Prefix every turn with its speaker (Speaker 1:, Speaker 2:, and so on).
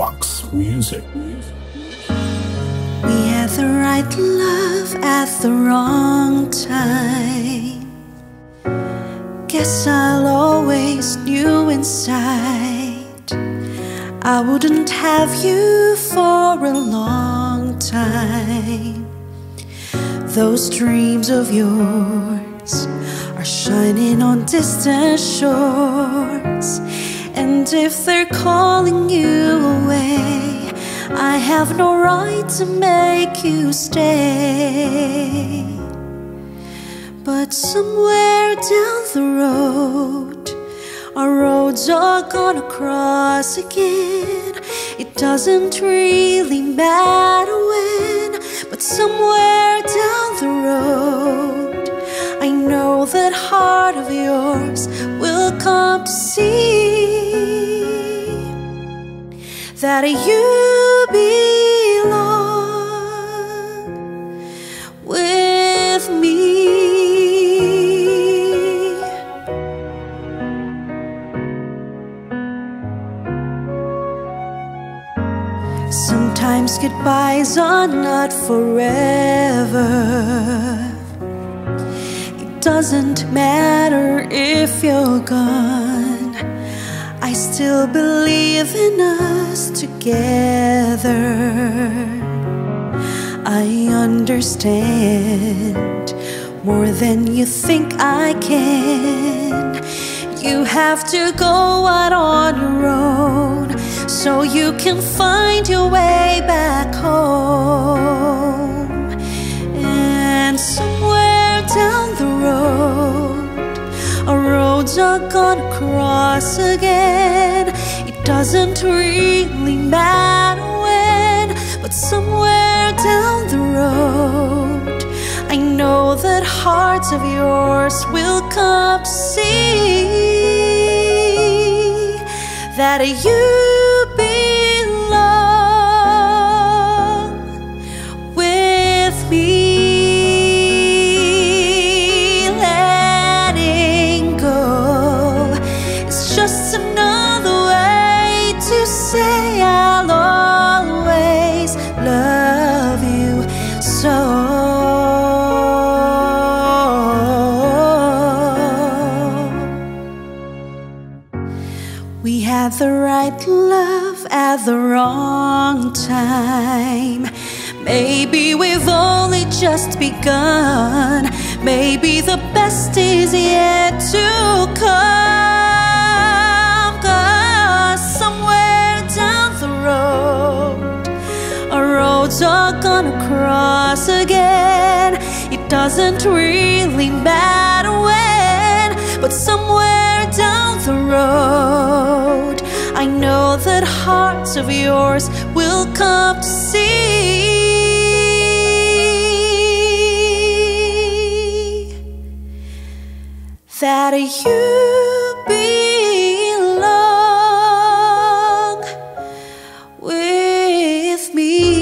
Speaker 1: Fox Music.
Speaker 2: We had the right love at the wrong time. Guess I'll always knew inside I wouldn't have you for a long time. Those dreams of yours are shining on distant shores. And if they're calling you away, I have no right to make you stay. But somewhere down the road, our roads are gonna cross again. It doesn't really matter when, but somewhere that you belong with me. Sometimes goodbyes are not forever. It doesn't matter if you're gone. Still believe in us together. I understand more than you think I can. You have to go out on your own so you can find your way back home. And somewhere down the road, our roads are gonna cross again. Doesn't really matter when, but somewhere down the road, I know that hearts of yours will come to see that you the right love at the wrong time. Maybe we've only just begun. Maybe the best is yet to come. Cause somewhere down the road, our roads are gonna cross again. It doesn't really of yours will come to see that you belong with me.